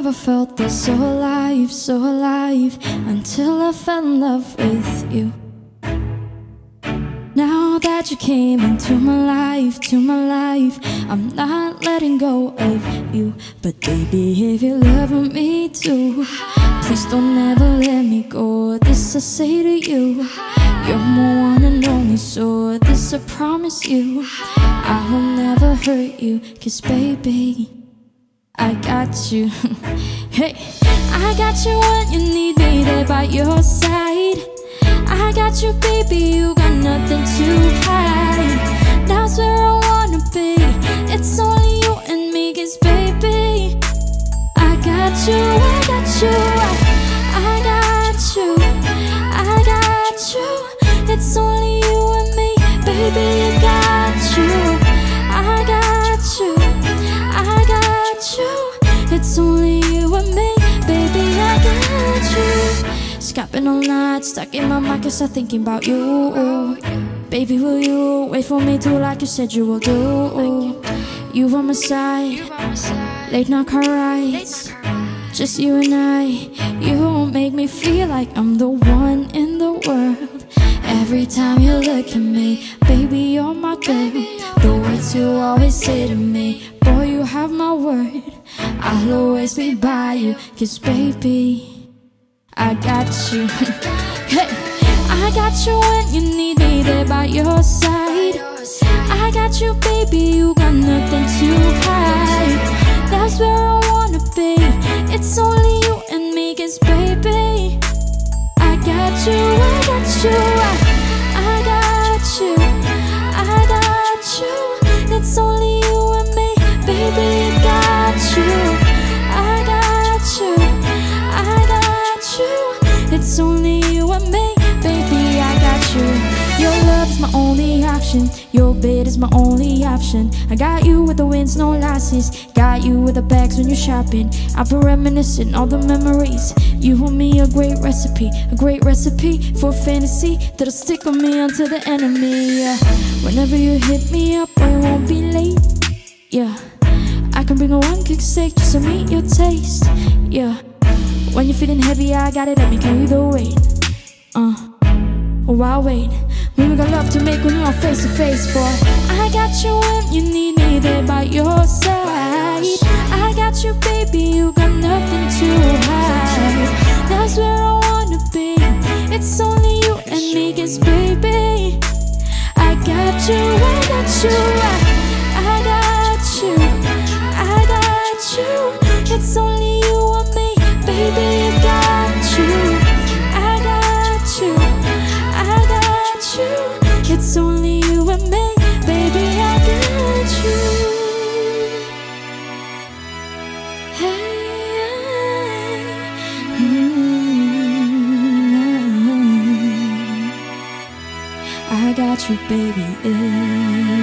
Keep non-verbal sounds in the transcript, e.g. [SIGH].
never felt this so alive, so alive Until I fell in love with you. Now that you came into my life, to my life I'm not letting go of you. But baby, if you're loving me too Please don't ever let me go. This I say to you You're my one and only, so this I promise you I will never hurt you, cause baby I got you. [LAUGHS] hey, I got you when you need me there by your side. I got you, baby, you got nothing to hide. That's where I wanna be. It's only you and me, cause baby, you Scrapping all night, stuck in my mind cause I'm thinking about you. Baby, will you wait for me too like you said you will do? You on my side, late night car rides Just you and I, you make me feel like I'm the one in the world. Every time you look at me, baby, you're my girl. The words you always say to me, boy, you have my word. I'll always be by you Cause baby I got you. [LAUGHS] Hey I got you when you need me there by your side. I got you baby You got nothing to hide. That's where I wanna be. It's only you and me Cause baby. I got you, I got you I, I got you I got you. It's only you and me Baby, I got you only option. Your bed is my only option. I got you with the wins, no losses. Got you with the bags when you're shopping. I've been reminiscing all the memories. You and me, a great recipe. A great recipe for fantasy That'll stick with me until the enemy, yeah. Whenever you hit me up, I won't be late, yeah. I can bring a one kick steak just to meet your taste, yeah. When you're feeling heavy, I got it, let me carry the weight Uh, oh, why wait? When we got love to make when we're face to face, boy I got you when you need me there by your side. I got you, baby, you got nothing to hide. That's where I wanna be. It's only you and me, cause baby. I got you, I got you, I, I got you I got you. It's only you and me Baby, you It's only you and me Baby, I got you Hey, I mm, got you, baby, yeah.